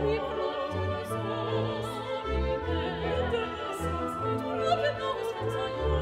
qui pro